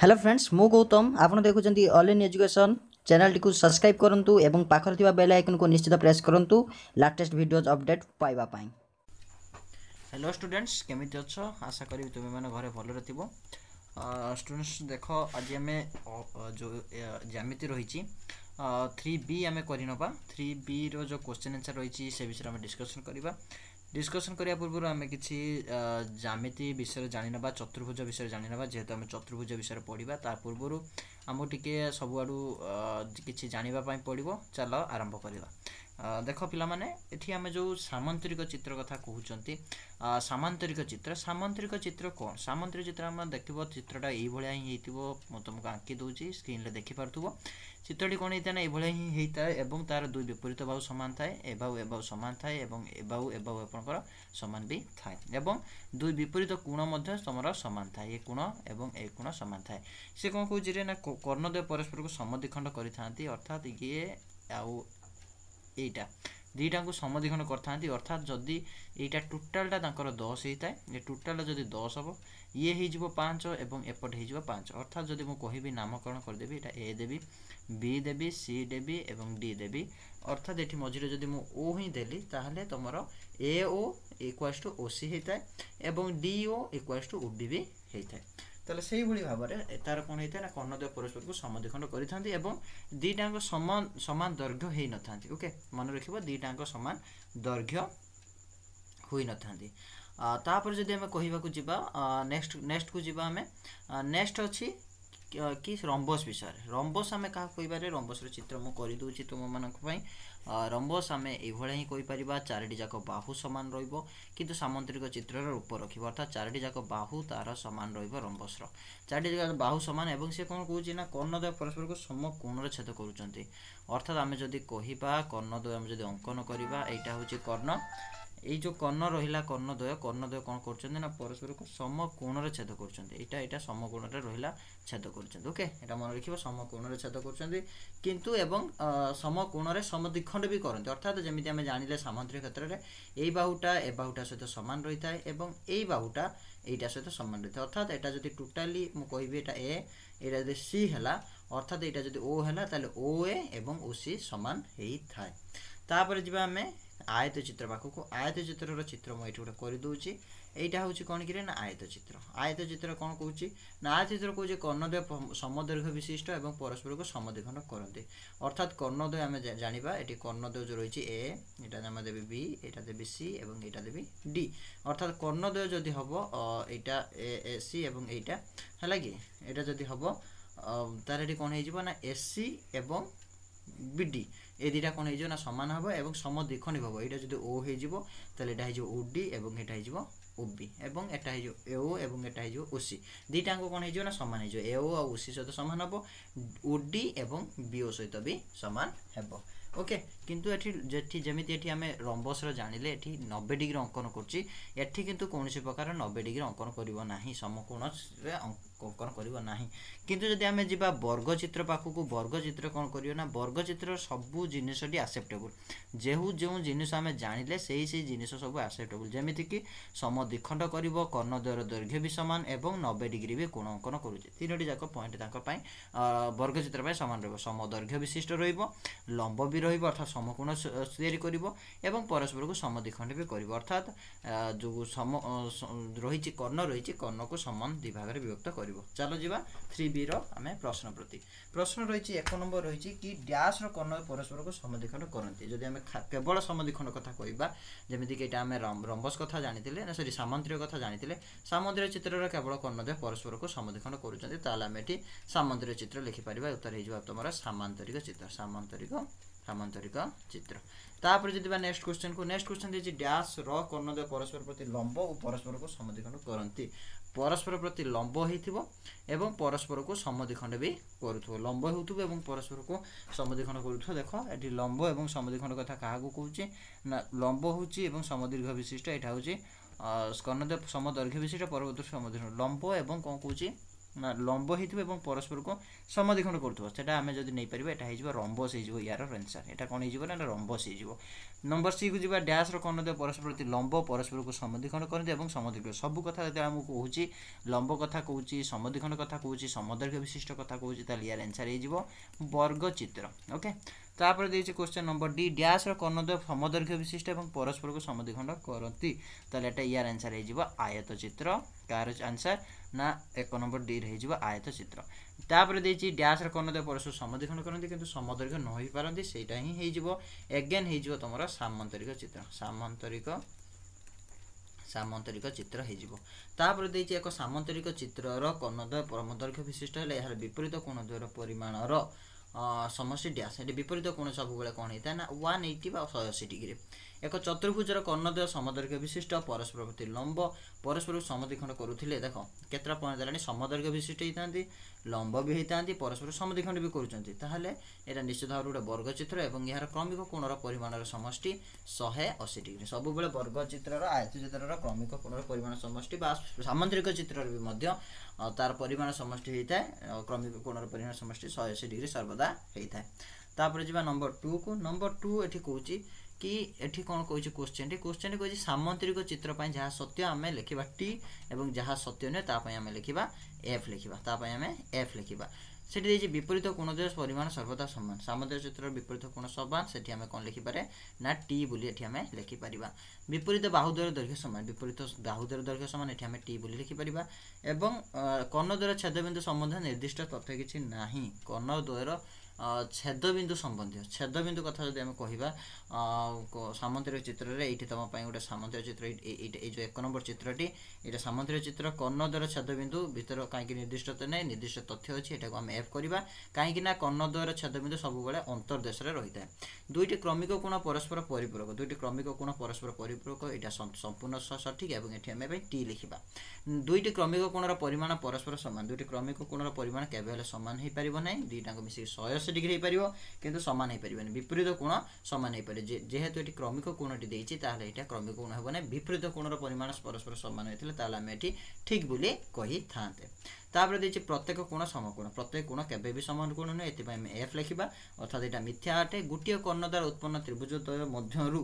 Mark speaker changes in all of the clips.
Speaker 1: hello friends মু গৌতম আপনার দেখুম অনলাইন এজুকেশন চ্যানেলটি সবসক্রাইব করতু এবং পাখে থাকা বেল আইকনকে নিশ্চিত প্রেস করতু লাটেস্ট ভিডিওজ অপডেট পাইবা পাই হ্যালো স্টুডেন্টস কেমিতি অছ আশা করি তুমি মানে ঘরে ভালরে থিব স্টুডেন্টস দেখ আজি আমি জ্যামিতি রয়েছি থ্রি বি আমি করে নেবা থ্রি বি র যে কোশ্চেন আনসার রয়েছে সে বিষয়ে আমি ডিসকসন করা ডিসকসন করা পূর্বর আমি কিছু জ্যামিতি বিষয়ে জানি নেবা চতুর্ভুজ বিষয়ে জানি নেবা যেহেতু আমি চতুর্ভুজ বিষয়ে পড়া তা পূর্বর আমি টিকি সবুআড়ু কিছু জাঁয়া পড়ব চাল আরম্ভ করা ଦେଖ ପିଲାମାନେ ଏଠି ଆମେ ଯେଉଁ ସାମନ୍ତରିକ ଚିତ୍ର କଥା କହୁଛନ୍ତି ସାମାନ୍ତରିକ ଚିତ୍ର ସାମାନ୍ତରିକ ଚିତ୍ର କ'ଣ ସାମାନ୍ତରିକ ଚିତ୍ର ଆମେ ଦେଖିବ ଚିତ୍ରଟା ଏଇଭଳିଆ ହିଁ ହେଇଥିବ ମୁଁ ତୁମକୁ ଆଙ୍କି ଦେଉଛି ସ୍କ୍ରିନ୍ରେ ଦେଖିପାରୁଥିବ ଚିତ୍ରଟି କ'ଣ ହେଇଥାଏ ନା ଏଇଭଳିଆ ହିଁ ହେଇଥାଏ ଏବଂ ତା'ର ଦୁଇ ବିପରୀତ ବାହୁ ସମାନ ଥାଏ ଏବାହୁ ଏବାହୁ ସମାନ ଥାଏ ଏବଂ ଏବାହୁ ଏବାହୁ ଆପଣଙ୍କର ସମାନ ବି ଥାଏ ଏବଂ ଦୁଇ ବିପରୀତ କୋଣ ମଧ୍ୟ ତୁମର ସମାନ ଥାଏ ଏ କୋଣ ଏବଂ ଏ କୋଣ ସମାନ ଥାଏ ସେ କ'ଣ କହୁଛି ଯେ ନା କର୍ଣ୍ଣଦ୍ୱୟ ପରସ୍ପରକୁ ସମଦ୍ୱିଖଣ୍ଡ କରିଥାନ୍ତି ଅର୍ଥାତ୍ ଇଏ ଆଉ এইটা দুইটা সমদ্বিখণ্ড করে অর্থাৎ যদি এইটা টোটালটা তাঁর দশ হয়ে থাকে এ টোটালটা যদি দশ হব ইয়ে হয়ে পাঁচ এবং এপট হয়ে পাঁচ অর্থাৎ যদি মু কহবি নামকরণ করেদেবি এটা এ দেবি বি দেবি সি দেবি এবং ডি দেবি অর্থাৎ এটি মঝিরে যদি মু ও হি দেলি তাহলে তোমার A O equals to O C হয়ে থাকে এবং D O equals to O B B হয়ে থাকে ତାହେଲେ ସେହିଭଳି ଭାବରେ ତାର କ'ଣ ହେଇଥାଏ ନା କର୍ଣ୍ଣଦେବ ପରସ୍ପରକୁ ସମଧିଖଣ୍ଡ କରିଥାନ୍ତି ଏବଂ ଦୁଇଟାଙ୍କ ସମାନ ସମାନ ଦୈର୍ଘ୍ୟ ହେଇନଥାନ୍ତି ଓକେ ମନେ ରଖିବ ଦୁଇଟାଙ୍କ ସମାନ ଦୈର୍ଘ୍ୟ ହୋଇନଥାନ୍ତି ତାପରେ ଯଦି ଆମେ କହିବାକୁ ଯିବା ନେକ୍ସଟ ନେକ୍ସଟକୁ ଯିବା ଆମେ ନେକ୍ସଟ ଅଛି କି ରମ୍ବସ୍ ବିଷୟରେ ରମ୍ବସ୍ ଆମେ କାହା କହିବାରେ ରମ୍ବସ୍ର ଚିତ୍ର ମୁଁ କରିଦେଉଛି ତୁମମାନଙ୍କ ପାଇଁ ରମ୍ବସ୍ ଆମେ ଏଇଭଳିଆ ହିଁ କହିପାରିବା ଚାରିଟି ଯାକ ବାହୁ ସମାନ ରହିବ କିନ୍ତୁ ସାମନ୍ତ୍ରିକ ଚିତ୍ରର ରୂପ ରଖିବ ଅର୍ଥାৎ ଚାରିଟି ଯାକ ବାହୁ ତା'ର ସମାନ ରହିବ ରମ୍ବସ୍ର ଚାରିଟି ଯାକ ବାହୁ ସମାନ ଏବଂ ସେ କ'ଣ କହୁଛି ନା କର୍ଣ୍ଣଦ୍ୱୟ ପରସ୍ପରକୁ ସମକୋଣରେ ଛେଦ କରୁଛନ୍ତି ଅର୍ଥାତ୍ ଆମେ ଯଦି କହିବା କର୍ଣ୍ଣଦ୍ୱୟ ଆମେ ଯଦି ଅଙ୍କନ କରିବା ଏଇଟା ହେଉଛି କର୍ଣ୍ଣ এই ଯେଉଁ କର୍ଣ୍ଣ ରହିଲା କର୍ଣ୍ଣଦ୍ୱୟ କର୍ଣ୍ଣଦ୍ୱୟ କ'ଣ କରୁଛନ୍ତି ନା ପରସ୍ପରକୁ ସମକୋଣରେ ଛେଦ କରୁଛନ୍ତି ଏଇଟା ଏଇଟା ସମକୋଣରେ ରହିଲା ଛେଦ କରୁଛନ୍ତି ଓକେ ଏଇଟା ମନେ ରଖିବ ସମକୋଣରେ ଛେଦ କରୁଛନ୍ତି କିନ୍ତୁ ଏବଂ ସମକୋଣରେ ସମଦ୍ୱିଖଣ୍ଡ ବି କରନ୍ତି ଅର୍ଥାତ୍ ଯେମିତି ଆମେ ଜାଣିଲେ ସାମୁଦ୍ରିକ କ୍ଷେତ୍ରରେ ଏଇ ବାହୁଟା ଏ ବାହୁଟା ସହିତ ସମାନ ରହିଥାଏ ଏବଂ ଏଇ ବାହୁଟା এইটার সহ সমান রয়েছে অর্থাৎ এটা যদি টোটালি মু কহবি এটা এ এটা যদি সি হেলা অর্থাৎ এটা যদি ও হেলা তাহলে ও এ এবং ও সি সমান হয়ে থাকে তাপরে যা আমি আୟତ ଚିତ୍ର ପାଖକୁ ଆୟତ ଚିତ୍ରର ଚିତ୍ର ମୁଁ ଏଠି ଗୋଟେ କରିଦେଉଛି ଏଇଟା ହେଉଛି କ'ଣ କିରେ ନା ଆୟତ ଚିତ୍ର ଆୟତ ଚିତ୍ର କ'ଣ କହୁଛି ନା ଆୟତ ଚିତ୍ର କହୁଛି କର୍ଣ୍ଣଦ୍ୱୟ ସମଦୈର୍ଘ୍ୟ ବିଶିଷ୍ଟ ଏବଂ ପରସ୍ପରକୁ ସମଦ୍ୱିଖଣ୍ଡ କରନ୍ତି ଅର୍ଥାତ୍ କର୍ଣ୍ଣଦ୍ୱୟ ଆମେ ଜାଣିବା ଏଠି କର୍ଣ୍ଣଦ୍ୱୟ ଯେଉଁ ରହିଛି ଏ ଏଇଟା ଆମେ ଦେବି ବି ଏଇଟା ଦେବି ସି ଏବଂ ଏଇଟା ଦେବି ଡି ଅର୍ଥାତ୍ କର୍ଣ୍ଣଦ୍ୱୟ ଯଦି ହେବ ଏଇଟା ଏ ସି ଏବଂ ଏଇଟା ହେଲା କି ଏଇଟା ଯଦି ହେବ ତାହେଲେ ଏଠି କ'ଣ ହେଇଯିବ ନା ଏସ୍ ସି ଏବଂ ବିଡି ଏ ଦୁଇଟା କ'ଣ ହେଇଯିବ ନା ସମାନ ହେବ ଏବଂ ସମଦ୍ୱିଖଣ୍ଡିକ ହେବ ଏଇଟା ଯଦି ଓ ହେଇଯିବ ତାହେଲେ ଏଇଟା ହେଇଯିବ ଓ ଡି ଏବଂ ଏଇଟା ହେଇଯିବ ଓ ବି ଏବଂ ଏଟା ହେଇଯିବ ଏ ଓ ଏବଂ ଏଟା ହେଇଯିବ ଓ ସି ଦୁଇଟାଙ୍କ କ'ଣ ହେଇଯିବ ନା ସମାନ ହେଇଯିବ ଏ ଓ ଆଉ ଓ ସି ସହିତ ସମାନ ହେବ ଓ ଡି ଏବଂ ବି ଓ ସହିତ ବି ସମାନ ହେବ ওকে କିନ୍ତୁ ଏଠି ଯେଠି ଯେମିତି ଏଠି ଆମେ ରମ୍ବସର ଜାଣିଲେ ଏଠି ନବେ ଡିଗ୍ରୀ ଅଙ୍କନ କରୁଛି ଏଠି କିନ୍ତୁ କୌଣସି ପ୍ରକାର ନବେ ଡିଗ୍ରୀ ଅଙ୍କନ କରିବ ନାହିଁ ସମକୋଣରେ ଅଙ୍କନ କରିବ ନାହିଁ କିନ୍ତୁ ଯଦି ଆମେ ଯିବା ବର୍ଗଚିତ୍ର ପାଖକୁ ବର୍ଗଚିତ୍ର କ'ଣ କରିବ ନା ବର୍ଗଚିତ୍ର ସବୁ ଜିନିଷଟି ଆସେପ୍ଟେବୁଲ୍ ଯେଉଁ ଯେଉଁ ଜିନିଷ ଆମେ ଜାଣିଲେ ସେଇ ସେଇ ଜିନିଷ ସବୁ ଆସେପ୍ଟେବୁଲ୍ ଯେମିତିକି ସମଦ୍ୱିଖଣ୍ଡ କରିବ କର୍ଣ୍ଣଦ୍ୱୟର ଦୈର୍ଘ୍ୟ ବି ସମାନ ଏବଂ ନବେ ଡିଗ୍ରୀ ବି କୋଣ ଅଙ୍କନ କରୁଛି ତିନୋଟି ଯାକ ପଏଣ୍ଟ ତାଙ୍କ ପାଇଁ ବର୍ଗଚିତ୍ର ପାଇଁ ସମାନ ରହିବ ସମଦୈର୍ଘ୍ୟ ବିଶିଷ୍ଟ ରହିବ ଲମ୍ବ ବି र अर्थात् समकूरीस्परको समदीखण्डी गरौँ र कर्ण रहे विभक्त गरौँ चाहिँ जाथ वि र आम प्रश्नप्रति प्रश्न र एक नम्बर रहेछ कि ड्यास र कर्णद परस्परको समरीखण्ड गर केवल समरीखण्ड कथा कमिटा रम्बस कथा जाने सामन्तरिक कथा जाने सामुन्यिक चित्र र केवल कर्णदेव परस्परको समरीक्षण गर्ुले आउँछ सामन्तरिक चित्त लेखिपार त मलाई समान्तरिक चित्त समान्तरिक ସାମାନ୍ତରିକ ଚିତ୍ର ତାପରେ ଯଦି ବା ନେକ୍ସଟ କ୍ୱେଶ୍ଚନକୁ ନେକ୍ସଟ କ୍ୱେଶ୍ଚନ ଦେଇଛି ଡ୍ୟାସ୍ ର କର୍ଣ୍ଣଦ୍ୱୟ ପରସ୍ପର ପ୍ରତି ଲମ୍ବ ଓ ପରସ୍ପରକୁ ସମଦିଖଣ୍ଡ କରନ୍ତି ପରସ୍ପର ପ୍ରତି ଲମ୍ବ ହେଇଥିବ ଏବଂ ପରସ୍ପରକୁ ସମଦିଖଣ୍ଡ ବି କରୁଥିବ ଲମ୍ବ ହେଉଥିବ ଏବଂ ପରସ୍ପରକୁ ସମଦିଖଣ୍ଡ କରୁଥିବ ଦେଖ ଏଠି ଲମ୍ବ ଏବଂ ସମଦିଖଣ୍ଡ କଥା କାହାକୁ କହୁଛି ନା ଲମ୍ବ ହେଉଛି ଏବଂ ସମଦୀର୍ଘ ବିଶିଷ୍ଟ ଏଇଟା ହେଉଛି କର୍ଣ୍ଣଦ୍ୱୟ ସମଦୈର୍ଘ୍ୟ ବିଶିଷ୍ଟ ପରବର୍ତ୍ତୀ ସମଦିଖଣ୍ଡ ଲମ୍ବ ଏବଂ କ'ଣ କହୁଛି
Speaker 2: ଲମ୍ବ ହେଇଥିବ ଏବଂ ପରସ୍ପରକୁ ସମଧିକ୍ଷଣ କରୁଥିବ ସେଇଟା ଆମେ ଯଦି ନେଇପାରିବା ଏଇଟା ହେଇଯିବ ରମ୍ବସ୍ ହେଇଯିବ ଏହାର ଆନ୍ସର୍ ଏଇଟା କ'ଣ ହେଇଯିବ ନା ରମ୍ବସ୍ ହେଇଯିବ ନମ୍ବର ସିକୁ ଯିବା ଡ୍ୟାସ୍ର କ'ଣ ନଦେବ ପରସ୍ପରତି ଲମ୍ବ ପରସ୍ପରକୁ ସମଧିକ୍ଷଣ କରନ୍ତି ଏବଂ ସମଧିକ ସବୁ କଥା ଯଦି ଆମକୁ କହୁଛି ଲମ୍ବ କଥା କହୁଛି ସମଧିକ୍ଷଣ କଥା କହୁଛି ସମଦୈର୍ଘ୍ୟ ବିଶିଷ୍ଟ କଥା କହୁଛି ତାହେଲେ ଏହାର ଆନ୍ସର୍ ହେଇଯିବ ବର୍ଗଚିତ୍ର ଓକେ ତାପରେ ଦେଇଛି କୋଶ୍ଚିନ୍ ନମ୍ବର ଡି ଡ୍ୟାସ୍ର କର୍ଣ୍ଣଦ୍ୱ ସମଦୈର୍ଘ୍ୟ ବିଶିଷ୍ଟ ଏବଂ ପରସ୍ପରକୁ ସମଧିଖଣ୍ଡ କରନ୍ତି ତାହେଲେ ଏଇଟା ଏହାର ଆନ୍ସର୍ ହେଇଯିବ ଆୟତ ଚିତ୍ର କାହାର ଆନ୍ସର୍ ନା ଏକ ନମ୍ବର ଡି ହେଇଯିବ ଆୟତ ଚିତ୍ର ତାପରେ ଦେଇଛି ଡ୍ୟାସ୍ରେ କର୍ଣ୍ଣ ପରସ୍ପର ସମଦୀର୍ଘ କରନ୍ତି କିନ୍ତୁ ସମଦୀର୍ଘ ନ ହେଇପାରନ୍ତି ସେଇଟା ହିଁ ହେଇଯିବ ଏଗେନ୍ ହେଇଯିବ ତୁମର ସାମନ୍ତରିକ ଚିତ୍ର ସାମନ୍ତରିକ ସାମନ୍ତରିକ ଚିତ୍ର ହେଇଯିବ ତାପରେ ଦେଇଛି ଏକ ସାମନ୍ତରିକ ଚିତ୍ରର କର୍ଣ୍ଣଦ୍ୱୟ ପରମଦୈର୍ଘ୍ୟ ବିଶିଷ୍ଟ ହେଲେ ଏହାର ବିପରୀତ କୋଣଦ୍ୱୟର ପରିମାଣର ସମସ୍ତ ଡ୍ୟାସ୍ ଏଠି ବିପରୀତ କୋଣ ସବୁବେଳେ କ'ଣ ହେଇଥାଏ ନା ୱାନ୍ ଏଇଟି ବା ଶହେ ଡିଗ୍ରୀ एक चतुर्भुजର কর্ণদয় সমদর্ঘে বিশিষ্ট পরস্পর প্রতি লম্ব পরস্পর সমদিখণ্ড করুtile দেখো কতটা পনদালানি সমদর্ঘে বিশিষ্টই থাকে লম্বও বিইথাந்தி পরস্পর সমদিখণ্ডও বিইকরুচান্তি তাহলে এটা নিশ্চয়ই একটা বর্গচিত্র এবং ইহার ক্রমিক কোণৰ পৰিমাণৰ সমষ্টি 180° সব বেলে বর্গচিত্রৰ আয়তক্ষেত্ৰৰ ক্রমিক কোণৰ পৰিমাণৰ সমষ্টি বা সামান্তরিকৰ চিত্ৰৰ বিমধ্য তার পৰিমাণৰ সমষ্টি হয় তাই ক্রমিক কোণৰ পৰিমাণৰ সমষ্টি 180° সর্বদা হয় তাই পৰজিবা নম্বৰ 2 কো নম্বৰ 2 এতি কৈউচি କି ଏଠି କ'ଣ କହୁଛି କୋଶ୍ଚିନ୍ଟି କୋଶ୍ଚିନ୍ଟି କହୁଛି ସାମନ୍ତ୍ରିକ ଚିତ୍ର ପାଇଁ ଯାହା ସତ୍ୟ ଆମେ ଲେଖିବା ଟି ଏବଂ ଯାହା ସତ୍ୟ ନୁହେଁ ତା ପାଇଁ ଆମେ ଲେଖିବା ଏଫ୍ ଲେଖିବା ତା ପାଇଁ ଆମେ ଏଫ୍ ଲେଖିବା সেটি দিয়েছি বিপরীত কোণদ্বয় পরিমাণ সর্বদা সমান সামুদ্রিক চিত্রর বিপরীত কোণ সমান সেটি আমি কোণ লিখিপারে না টি বলে এটি আমি লিখিপারিবা বিপরীত বাহুদ্বয়ের দৈর্ঘ্য সমান বিপরীত বাহুদ্বয়ের দৈর্ঘ্য সমান এটি আমি টি বলে লিখিপারিবা এবং কর্ণদ্বয়ের ছেদবিন্দু সম্বন্ধে নির্দিষ্ট তথ্য কিছু না কর্ণদ্বয়ের ଛେଦବିନ୍ଦୁ ସମ୍ବନ୍ଧୀୟ ଛେଦବିନ୍ଦୁ କଥା ଯଦି ଆମେ କହିବା ସାମନ୍ତରୀୟ ଚିତ୍ରରେ ଏଇଠି ତୁମ ପାଇଁ ଗୋଟେ ସାମନ୍ତରୀୟ ଚିତ୍ର ଏଇଟା ଏଇ ଯେଉଁ ଏକ ନମ୍ବର ଚିତ୍ରଟି ଏଇଟା ସାମନ୍ତରୀୟ ଚିତ୍ର କର୍ଣ୍ଣଦ୍ୱାର ଛେଦବିନ୍ଦୁ ଭିତର କାହିଁକି ନିର୍ଦ୍ଦିଷ୍ଟ ନାହିଁ ନିର୍ଦ୍ଦିଷ୍ଟ ତଥ୍ୟ ଅଛି ଏଟାକୁ ଆମେ ଏଫ୍ କରିବା କାହିଁକି ନା କର୍ଣ୍ଣଦ୍ୱାର ଛେଦବିନ୍ଦୁ ସବୁବେଳେ ଅନ୍ତର୍ଦେଶରେ ରହିଥାଏ ଦୁଇଟି କ୍ରମିକ କୋଣ ପରସ୍ପର ପରିପୂରକ ଦୁଇଟି କ୍ରମିକ କୋଣ ପରସ୍ପର ପରିପୂରକ ଏଇଟା ସମ୍ପୂର୍ଣ୍ଣ ସଠିକ୍ ଏବଂ ଏଠି ଆମେ ପାଇଁ ଟି ଲେଖିବା ଦୁଇଟି କ୍ରମିକ କୋଣର ପରିମାଣ ପରସ୍ପର ସମାନ ଦୁଇଟି କ୍ରମିକ କୋଣର ପରିମାଣ କେବେ ହେଲେ ସମାନ ହୋଇପାରିବ ନାହିଁ ଦୁଇଟାଙ୍କ ମିଶିକି ଶହେ ଅଠେଇଶ ଡିଗ୍ରୀ ହେଇପାରିବ କିନ୍ତୁ ସମାନ ହେଇପାରିବନି ବିପରୀତ କୋଣ ସମାନ ହେଇପାରିବ ଯେହେତୁ ଏଠି କ୍ରମିକ କୋଣଟି ଦେଇଛି ତାହେଲେ ଏଇଟା କ୍ରମିକ କୋଣ ହେବ ନାହିଁ ବିପରୀତ କୋଣର ପରିମାଣ ପରସ୍ପର ସମାନ ହୋଇଥିଲେ ତାହେଲେ ଆମେ ଏଠି ଠିକ୍ ବୋଲି କହିଥାନ୍ତେ ତାପରେ ଦେଇଛି ପ୍ରତ୍ୟେକ କୋଣ ସମକୋଣ ପ୍ରତ୍ୟେକ କୋଣ କେବେ ବି ସମାନ କୋଣ ନୁହେଁ ଏଥିପାଇଁ ଆମେ ଏଫ୍ ଲେଖିବା ଅର୍ଥାତ୍ ଏଇଟା ମିଥ୍ୟା ଅଟେ ଗୋଟିଏ କର୍ଣ୍ଣ ଦ୍ୱାରା ଉତ୍ପନ୍ନ ତ୍ରିଭୁଜ ଦ୍ୱୟ ମଧ୍ୟରୁ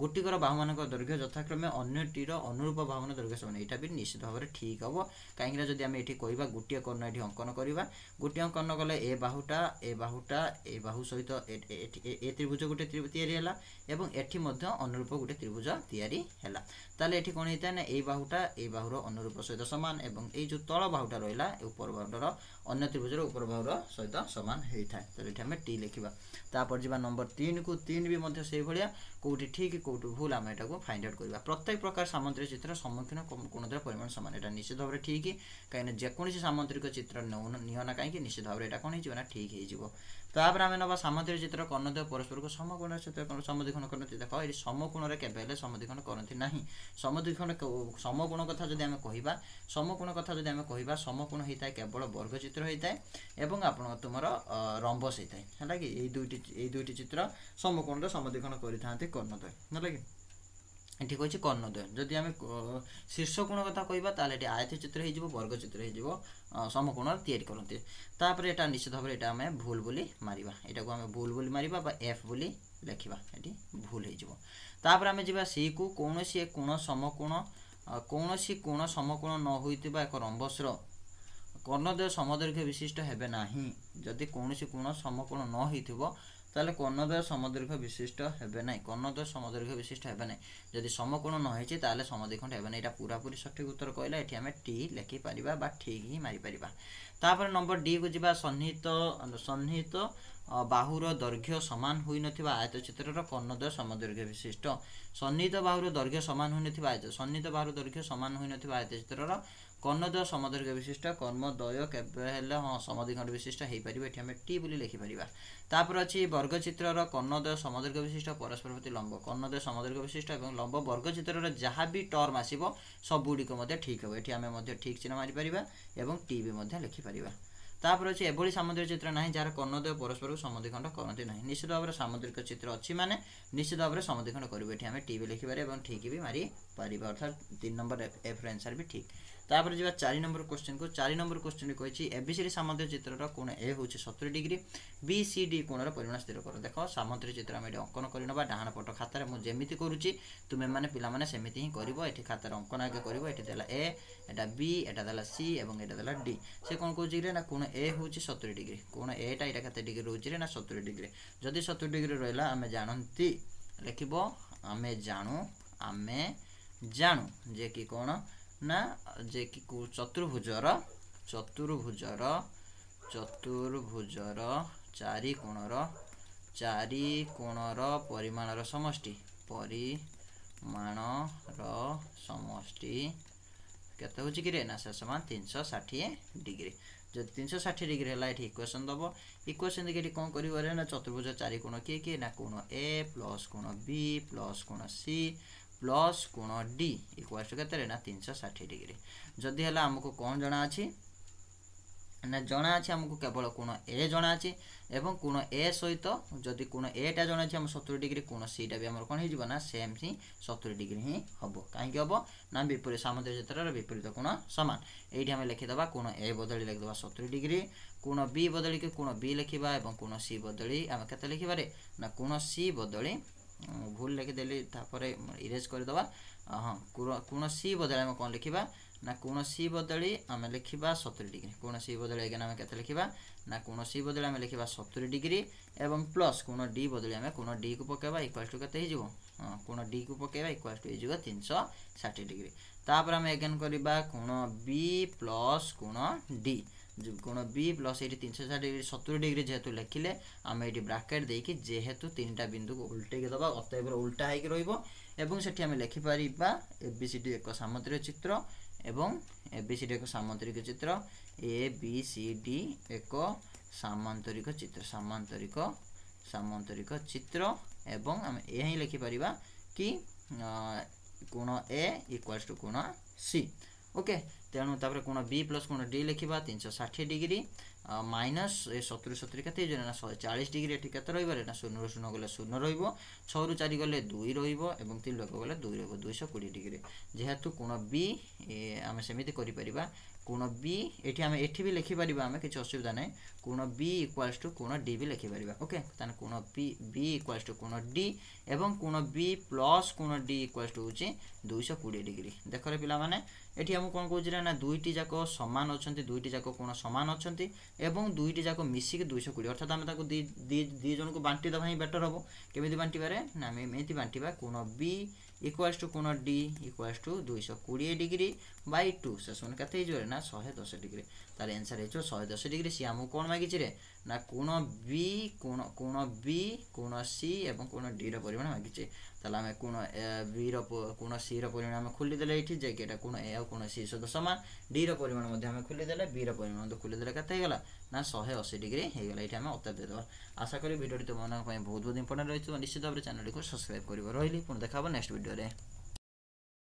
Speaker 2: ଗୋଟିକର ବାହୁମାନଙ୍କ ଦୈର୍ଘ୍ୟ ଯଥାକ୍ରମେ ଅନ୍ୟଟିର ଅନୁରୂପ ବାହୁମାନ ଦୈର୍ଘ୍ୟ ସମାନ ଏଇଟା ବି ନିଶ୍ଚିତ ଭାବରେ ଠିକ୍ ହେବ କାହିଁକିନା ଯଦି ଆମେ ଏଠି କହିବା ଗୋଟିଏ କର୍ଣ୍ଣ ଏଠି ଅଙ୍କନ କରିବା ଗୋଟିଏ ଅଙ୍କନ କଲେ ଏ ବାହୁଟା ଏ ବାହୁଟା ଏ ବାହୁ ସହିତ ଏ ତ୍ରିଭୁଜ ଗୋଟେ ତିଆରି ହେଲା ଏବଂ ଏଠି ମଧ୍ୟ ଅନୁରୂପ ଗୋଟେ ତ୍ରିଭୁଜ ତିଆରି ହେଲା ତାହେଲେ ଏଠି କ'ଣ ହେଇଥାଏ ନା ଏଇ ବାହୁଟା ଏଇ ବାହୁର ଅନୁରୂପ ସହିତ ସମାନ ଏବଂ ଏଇ ଯେଉଁ ତଳ ବାହୁଟା ରହିଲା ଉପର ବାହୁଟାର ଅନ୍ୟ ତ୍ରିଭୁଜର ଉପର ବାହୁର ସହିତ ସମାନ ହେଇଥାଏ ତାହେଲେ ଏଠି ଆମେ ଟି ଲେଖିବା ତାପରେ ଯିବା ନମ୍ବର ତିନିକୁ ତିନି ବି ମଧ୍ୟ ସେଇଭଳିଆ କେଉଁଠି ଠିକ୍ কোটু ভুল আমি এটা ফাইন্ড আউট করা প্রত্যেক প্রকার সামুদ্রিক চিত্র সম্মুখীন কোণদ্র পরিমাণ সমান এটা নিশ্চিত ভাবে ঠিক কিনা যেকোন সামুদ্রিক চিত্র নিও না কিন্তু নিশ্চিত ভাবে এটা কোণ হয়ে না ঠিক হয়ে ତାପରେ ଆମେ ନେବା ସାମଧିକ ଚିତ୍ର କର୍ଣ୍ଣଦେହ ପରସ୍ପରକୁ ସମକୋଣ ଚିତ୍ର ସମଧିକ୍ଷଣ କରନ୍ତି ଦେଖ ଏଠି ସମକୋଣରେ କେବେ ହେଲେ ସମଧିକ୍ଷଣ କରନ୍ତି ନାହିଁ ସମଧିକ୍ଷଣ ସମକୋଣ କଥା ଯଦି ଆମେ କହିବା ସମକୋଣ କଥା ଯଦି ଆମେ କହିବା ସମକୋଣ ହେଇଥାଏ କେବଳ ବର୍ଗ ଚିତ୍ର ହେଇଥାଏ ଏବଂ ଆପଣ ତୁମର ରମ୍ବସ ହେଇଥାଏ ହେଲା କି ଏଇ ଦୁଇଟି ଏଇ ଦୁଇଟି ଚିତ୍ର ସମକୋଣରେ ସମଧିକ୍ଷଣ କରିଥାନ୍ତି କର୍ଣ୍ଣଦେହ ହେଲା କି এটি হচ্ছে কর্ণদ্বয় যদি আমি শীর্ষকোণ কথা কহবা তাহলে এটি আয়তচিত্র হয়ে যাব বর্গচিত্র হয়ে যাব সমকোণ তৈরি করতে তাপরে এটা নিশ্চিত ভাবে এটা আমি ভুল বলে মারিবা এটাকে আমি ভুল বলে মারিবা বা এফ বলে লেখিবা এটি ভুল হয়ে যাব তাপরে আমি যা সি কু কৌশি কোণ সমকোণ কৌশি কোণ সমকোণ ন হয়ে এক রম্বসর কর্ণদ্বয় সমদৈর্ঘ্য বিশিষ্ট হবে না যদি কৌশি কোণ সমকোণ ন হয়ে ତାହେଲେ କର୍ଣ୍ଣଦ୍ୱୟ ସମଦୀର୍ଘ ବିଶିଷ୍ଟ ହେବେ ନାହିଁ କର୍ଣ୍ଣଦ୍ୱୟ ସମଦୀର୍ଘ ବିଶିଷ୍ଟ ହେବେ ନାହିଁ ଯଦି ସମକୋଣ ନ ହେଇଛି ତାହେଲେ ସମଦୀଖଣ୍ଡ ହେବେ ନାହିଁ ଏଇଟା ପୁରାପୁରି ସଠିକ ଉତ୍ତର କହିଲେ ଏଠି ଆମେ ଟି ଲେଖିପାରିବା ବା ଠିକ୍ ହିଁ ମାରିପାରିବା ତାପରେ ନମ୍ବର ଡିକୁ ଯିବା ସନ୍ନିହିତ ସନ୍ନିହିତ ବାହୁର ଦୈର୍ଘ୍ୟ ସମାନ ହୋଇନଥିବା ଆୟତଚିତ୍ରର କର୍ଣ୍ଣଦ୍ୱୟ ସମଦୀର୍ଘ ବିଶିଷ୍ଟ ସନ୍ନିହିତ ବାହୁର ଦୈର୍ଘ୍ୟ ସମାନ ହୋଇନଥିବା ଆୟତ ସନ୍ନିହିତ ବାହୁର ଦୈର୍ଘ୍ୟ ସମାନ ହୋଇନଥିବା ଆୟତଚିତ୍ରର কর্ণদ্বয় সমদৈর্ঘ্য বিশিষ্ট কর্মদ্বয় কেবে হলে হ্যাঁ সমদৈর্ঘ্য বিশিষ্ট হয়েপার এটি আমি টি বলে লেখিপারা তাপরে অছি বর্গচিত্রর কর্ণদ্বয় সমদৈর্ঘ্য বিশিষ্ট পরস্পর প্রতি লম্ব কর্ণদ্বয় সমদৈর্ঘ্য বিশিষ্ট এবং লম্ব বর্গচিত্রর যা বি টর্ম আসব সবুগুড়িক ঠিক হব এটি আমি ঠিক চিহ্ন মারিপারা এবং টি বি লেখিপারা ତାପରେ ଅଛି ଏଭଳି ସାମୁଦ୍ରିକ ଚିତ୍ର ନାହିଁ ଯାହାର କର୍ଣ୍ଣଦ୍ୱୟ ପରସ୍ପରକୁ ସମଧିଖଣ୍ଡ କରନ୍ତି ନାହିଁ ନିଶ୍ଚିତ ଭାବରେ ସାମୁଦ୍ରିକ ଚିତ୍ର ଅଛି ମାନେ ନିଶ୍ଚିତ ଭାବରେ ସମଧିଖଣ୍ଡ କରିବୁ ଏଠି ଆମେ ଟି ବି ଲେଖିପାରିବା ଏବଂ ଠିକ୍ ବି ମାରିପାରିବା ଅର୍ଥାৎ ତିନି ନମ୍ବର ଏଫ୍ ଏଫ୍ର ଏନ୍ସର୍ ବି ଠିକ୍ ତାପରେ ଯିବା ଚାରି ନମ୍ବର କୋଶ୍ଚିନ୍କୁ ଚାରି ନମ୍ବର କୋଶ୍ଚିନ୍ କହିଛି ଏବିସିଡି ସାମନ୍ତରୀ ଚିତ୍ରର କୋଣ ଏ ହେଉଛି ସତୁରି ଡିଗ୍ରୀ ବି ସି ଡି କୋଣର ପରିମାଣ ସ୍ଥିର କର ଦେଖ ସାମନ୍ତରୀ ଚିତ୍ର ଆମେ ଏଠି ଅଙ୍କନ କରିନେବା ଡାହାଣ ପଟ ଖାତାରେ ମୁଁ ଯେମିତି କରୁଛି ତୁମେମାନେ ପିଲାମାନେ ସେମିତି ହିଁ କରିବ ଏଠି ଖାତାରେ ଅଙ୍କନ ଆଗେ କରିବ ଏଠି ଦେଲା ଏ ଏଟା ବି ଏଟା ଦେଲା ସି ଏବଂ ଏଟା ଦେଲା ଡି ସେ କ'ଣ କହୁଛି କି ନା କୋଣ ଏ ହେଉଛି ସତୁରି ଡିଗ୍ରୀ କୋଣ ଏଟା ଏଇଟା କେତେ ଡିଗ୍ରୀ ରହୁଛି ରେ ନା ସତୁରି ଡିଗ୍ରୀ ଯଦି ସତୁରି ଡିଗ୍ରୀ ରହିଲା ଆମେ ଜାଣନ୍ତି ଲେଖିବ ଆମେ ଜାଣୁ ଆମେ ଜାଣୁ ଯେ କି କ'ଣ ନା ଯେ କି ଚତୁର୍ଭୁଜର ଚତୁର୍ଭୁଜର ଚତୁର୍ଭୁଜର ଚାରି କୋଣର ଚାରି କୋଣର ପରିମାଣର ସମଷ୍ଟି ପରିମାଣର ସମଷ୍ଟି କେତେ ହେଉଛି କିରେ ନା ସେ ସମାନ ତିନିଶହ ଷାଠିଏ ଡିଗ୍ରୀ ଯଦି ତିନିଶହ ଷାଠିଏ ଡିଗ୍ରୀ ହେଲା ଏଠି ଇକ୍ୱେସନ୍ ଦେବ ଇକ୍ୱେସନ୍ ଦେଖି ଏଠି କ'ଣ କରିବାରେ ନା ଚତୁର୍ଭୁଜ ଚାରି କୋଣ କିଏ କିଏ ନା କୋଣ ଏ ପ୍ଲସ୍ କୋଣ ବି ପ୍ଲସ୍ କୋଣ ସି প্লস কোণ ডি ইকুয়াল টু কেতে না তিনশো ষাঠিয়ে ডিগ্রি যদি হল আমাকে কোণ জনা আছে না জনা আছে আমাকে কেবল কোণ এ জনা আছে এবং কোণ এ সহিত যদি কোণ এটা জনা আছে আমার সতুরি ডিগ্রি কোণ সিটা বি আমার কোণ হয়ে না সেম হি সতুরি ডিগ্রি হি হব কাহি হব না বিপরীত সামুদ্রিক ক্ষেত্রের বিপরীত কোণ সমান এইটি আমি লিখিদেবা কোণ এ বদলি লিখিদেবা সতুরি ডিগ্রি কোণ বি বদলিকে কোণ বি লিখবা এবং কোণ সি বদলি আমি কেতে লিখবারে না কোণ সি বদলি ভুল ଲେଖିଦେଲି ତାପରେ ଇରେଜ୍ କରିଦେବା ହଁ କୌଣସି ବଦଳି ଆମେ କ'ଣ ଲେଖିବା ନା କୌଣସି ବଦଳି ଆମେ ଲେଖିବା ସତୁରି ଡିଗ୍ରୀ କୌଣସି ବଦଳି ଆଜ୍ଞା ଆମେ କେତେ ଲେଖିବା ନା କୌଣସି ବଦଳି ଆମେ ଲେଖିବା ସତୁରି ଡିଗ୍ରୀ ଏବଂ ପ୍ଲସ୍ କୋଣ ଡି ବଦଳି ଆମେ କୋଣ ଡିକୁ ପକାଇବା ଇକ୍ୱାଲ୍ ଟୁ କେତେ ହେଇଯିବ ହଁ କୋଣ ଡିକୁ ପକାଇବା ଇକ୍ୱାଲ୍ ଟୁ ହେଇଯିବ ତିନିଶହ ଷାଠିଏ ଡିଗ୍ରୀ ତାପରେ ଆମେ ଏଗେନ୍ କରିବା କୋଣ ବି ପ୍ଲସ୍ କୋଣ ଡି কোণ বি প্লস এটি তিনশো ষাট ডিগ্রি সতুরি ডিগ্রি যেহেতু লেখিলে আমি এটি ব্রাকেট দিয়ে যেহেতু তিনটা বিন্দুকে উল্টাইকি দেবা অতএব উল্টা হয়ে রহব এবং সেটি আমি লেখিপারা এবিসিডি এক সামুদ্রিক চিত্র এবং এবিসিডি এক সামুদ্রিক চিত্র এ বি সি ডি এক সামান্তরিক চিত্র সামান্তরিক সামান্তরিক চিত্র এবং আমি এ ହିଁ ଲେଖିପାରିବା କି କୋଣ ଏ ଇକ୍ୱାଲ୍ସ ଟୁ କୋଣ ସି ଓକେ ତେଣୁ ତାପରେ କୋଣ ବି ପ୍ଲସ୍ କୋଣ ଡି ଲେଖିବା ତିନିଶହ ଷାଠିଏ ଡିଗ୍ରୀ ମାଇନସ୍ ଏ ସତୁରି ସତୁରି କେତେ ହେଇଯିବ ନା ଶହେ ଚାଳିଶ ଡିଗ୍ରୀ ଏଠି କେତେ ରହିବ ନା ଶୂନ୍ୟରୁ ଶୂନ ଗଲେ ଶୂନ ରହିବ ଛଅରୁ ଚାରି ଗଲେ ଦୁଇ ରହିବ ଏବଂ ତିନି ଲୋକ ଗଲେ ଦୁଇ ରହିବ ଦୁଇଶହ କୋଡ଼ିଏ ଡିଗ୍ରୀ ଯେହେତୁ କୋଣ ବି ଆମେ ସେମିତି କରିପାରିବା কোণ বি এটি আমি এটি বি লিখিপারা আমি কিছু অসুবিধা নাই কোণ বি ইকুয়ালস টু কোণ ডি বি লিখিপারা ওকে তাহলে কোণ বি বি ইকুয়ালস টু কোণ ডি এবং কোণ বি প্লস কোণ ডি ইকুয়ালস টু হচ্ছে দুইশ কোড়ি ডিগ্রি দেখলে পিলামানে এটি আমি কোণ কৌছি না দুইটি যাক সমান অনেক দুইটি যাক কোণ সমান অনেক এবং দুইটি যাক মিশিকি দুইশ কোড়ি অর্থাৎ আমি তাকে দুই জনক বাটি দেওয়া হি বেটর হব কেমি বাটিবারে না আমি এমনি বাটিবা কোণ বি ইকুয়ালস টু কোণ ডি ইকুয়ালস টু দুইশ কোড়ি ডিগ্রি ବାଇ ଟୁ ଶେଷ କେତେ ହେଇଯିବ ନା ଶହେ ଦଶ ଡିଗ୍ରୀ ତାର ଏନ୍ସର୍ ହେଇଯିବ ଶହେ ଦଶ ଡିଗ୍ରୀ ସିଏ ଆମକୁ କ'ଣ ମାଗିଛି ରେ ନା କୋଣ ବି କୋଣ କୋଣ ବି କୋଣ ସି ଏବଂ କୋଣ ଡିର ପରିମାଣ ମାଗିଛି ତାହେଲେ ଆମେ କୋଣ ବିର କୋଣ ସିର ପରିମାଣ ଆମେ ଖୋଲିଦେଲେ ଏଇଠି ଯେ କି ଏଇଟା କୋଣ ଏ ଆଉ କୋଣ ସି ସହିତ ସମାନ ଡିର ପରିମାଣ ମଧ୍ୟ ଆମେ ଖୋଲିଦେଲେ ବିର ପରିମାଣ ମଧ୍ୟ ଖୋଲିଦେଲେ କେତେ ହେଇଗଲା ନା ଶହେ ଅଶୀ ଡିଗ୍ରୀ ହେଇଗଲା ଏଇଠି ଆମେ ଅତ୍ୟାର ଦେଇଦେବା ଆଶା କরি ভিডিওটি তোমাদের বহুত বহুত ইম্পর্টেন্ট রয়েছে নিশ্চিত ভাবে চ্যানেলটিকে সবসক্রাইব করব রহলি পুনঃ দেখা হব নেক্সট ভিডিওরে